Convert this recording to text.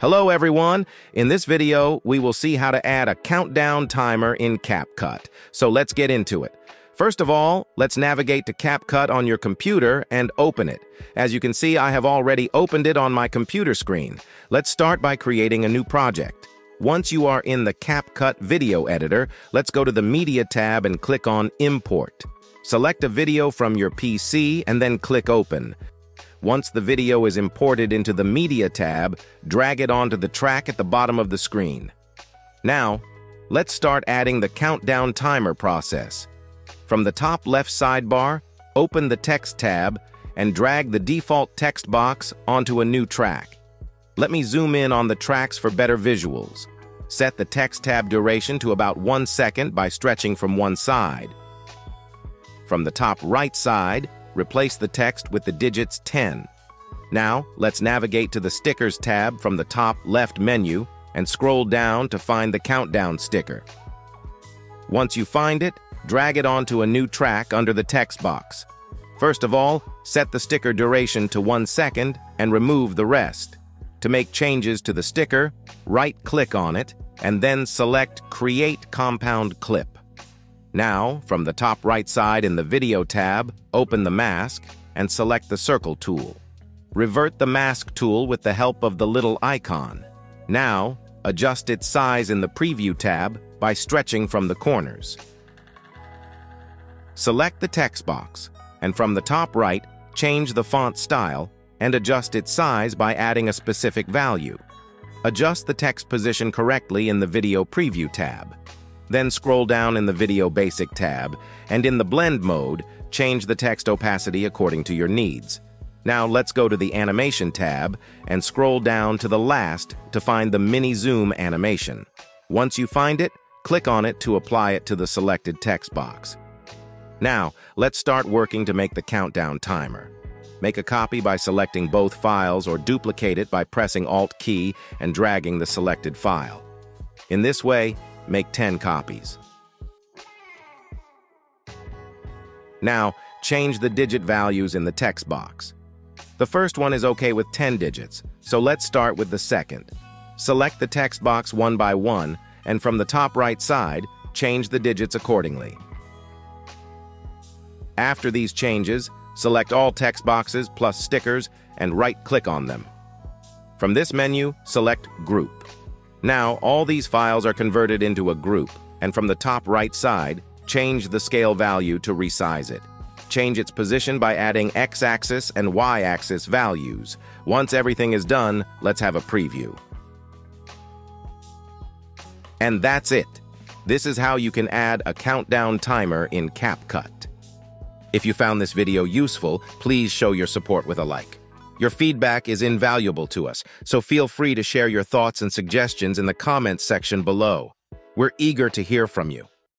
Hello everyone! In this video, we will see how to add a countdown timer in CapCut. So let's get into it. First of all, let's navigate to CapCut on your computer and open it. As you can see, I have already opened it on my computer screen. Let's start by creating a new project. Once you are in the CapCut video editor, let's go to the Media tab and click on Import. Select a video from your PC and then click Open. Once the video is imported into the Media tab, drag it onto the track at the bottom of the screen. Now, let's start adding the countdown timer process. From the top left sidebar, open the Text tab and drag the default text box onto a new track. Let me zoom in on the tracks for better visuals. Set the Text tab duration to about one second by stretching from one side. From the top right side, replace the text with the digits 10. Now, let's navigate to the Stickers tab from the top left menu and scroll down to find the countdown sticker. Once you find it, drag it onto a new track under the text box. First of all, set the sticker duration to one second and remove the rest. To make changes to the sticker, right-click on it and then select Create Compound Clip. Now, from the top right side in the Video tab, open the mask and select the Circle tool. Revert the mask tool with the help of the little icon. Now, adjust its size in the Preview tab by stretching from the corners. Select the text box, and from the top right, change the font style and adjust its size by adding a specific value. Adjust the text position correctly in the Video Preview tab. Then scroll down in the Video Basic tab, and in the Blend mode, change the text opacity according to your needs. Now let's go to the Animation tab and scroll down to the last to find the Mini Zoom animation. Once you find it, click on it to apply it to the selected text box. Now, let's start working to make the countdown timer. Make a copy by selecting both files or duplicate it by pressing Alt-key and dragging the selected file. In this way, make 10 copies. Now, change the digit values in the text box. The first one is okay with 10 digits, so let's start with the second. Select the text box one by one, and from the top right side, change the digits accordingly. After these changes, select all text boxes plus stickers and right-click on them. From this menu, select Group. Now, all these files are converted into a group, and from the top right side, change the scale value to resize it. Change its position by adding x-axis and y-axis values. Once everything is done, let's have a preview. And that's it. This is how you can add a countdown timer in CapCut. If you found this video useful, please show your support with a like. Your feedback is invaluable to us, so feel free to share your thoughts and suggestions in the comments section below. We're eager to hear from you.